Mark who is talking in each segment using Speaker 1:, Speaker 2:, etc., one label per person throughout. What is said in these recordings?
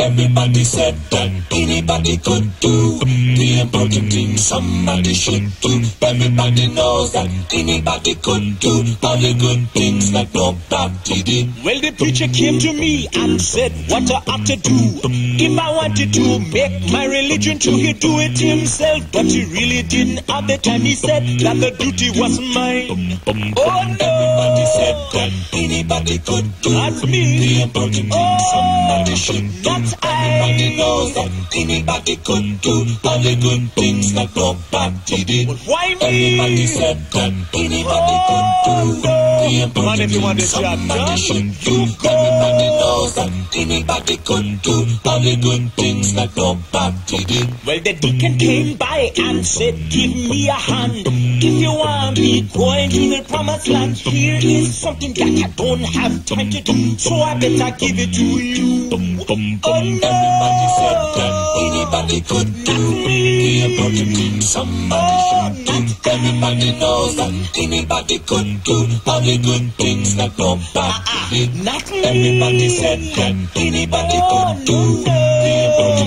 Speaker 1: Everybody said that anybody could do the important thing somebody should do. Everybody knows that anybody could do all the good things that nobody did.
Speaker 2: Well, the preacher came to me and said what I ought to do. If I wanted to make my religion true, he'd do it himself. But he really didn't at the time. He said that the duty was mine. Oh no!
Speaker 1: Everybody said that anybody could do
Speaker 2: That's me.
Speaker 1: the important thing somebody should oh, do.
Speaker 2: That's
Speaker 1: Everybody
Speaker 2: I.
Speaker 1: knows that anybody could do all the good things that nobody did.
Speaker 2: Why me?
Speaker 1: said that anybody could do the important
Speaker 2: if you want
Speaker 1: things somebody should do. Everybody knows that anybody could do all the good things that nobody did.
Speaker 2: Well, the deacon came by and said, Give me a hand. If you want me going to the promised land, here is something that I don't have time to do. So I better give it to you. Oh
Speaker 1: Everybody said that anybody could do the important things somebody oh, should do. Everybody knows that anybody could do all the good things that nobody uh-uh. did.
Speaker 2: Not.
Speaker 1: Everybody said that anybody could oh, do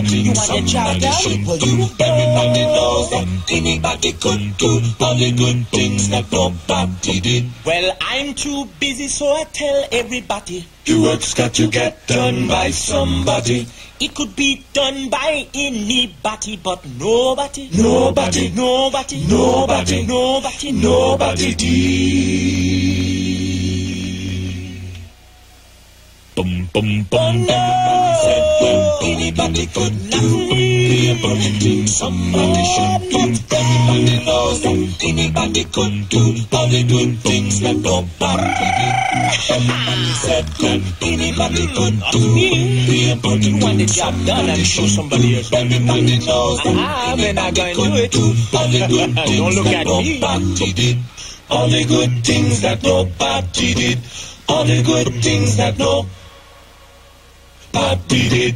Speaker 1: the
Speaker 2: You
Speaker 1: things
Speaker 2: want a job
Speaker 1: somebody
Speaker 2: done?
Speaker 1: should
Speaker 2: Well,
Speaker 1: do.
Speaker 2: you
Speaker 1: Everybody knows that anybody could do all the good things that nobody did.
Speaker 2: Well, I'm too busy, so I tell everybody.
Speaker 1: The work's got to get done by somebody.
Speaker 2: It could be done by anybody, but nobody,
Speaker 1: Nobody.
Speaker 2: nobody,
Speaker 1: Nobody.
Speaker 2: nobody,
Speaker 1: Nobody did. Bum bum said that anybody could do important thing somebody should do. Everybody knows that anybody could do the good things that did. Everybody said that anybody could do the important
Speaker 2: You want the job done and show somebody
Speaker 1: do.
Speaker 2: else do.
Speaker 1: Everybody knows that
Speaker 2: Ah, not
Speaker 1: anybody could
Speaker 2: do it.
Speaker 1: do
Speaker 2: Don't
Speaker 1: things that nobody did. All the good things that nobody did. All the good things that nobody did.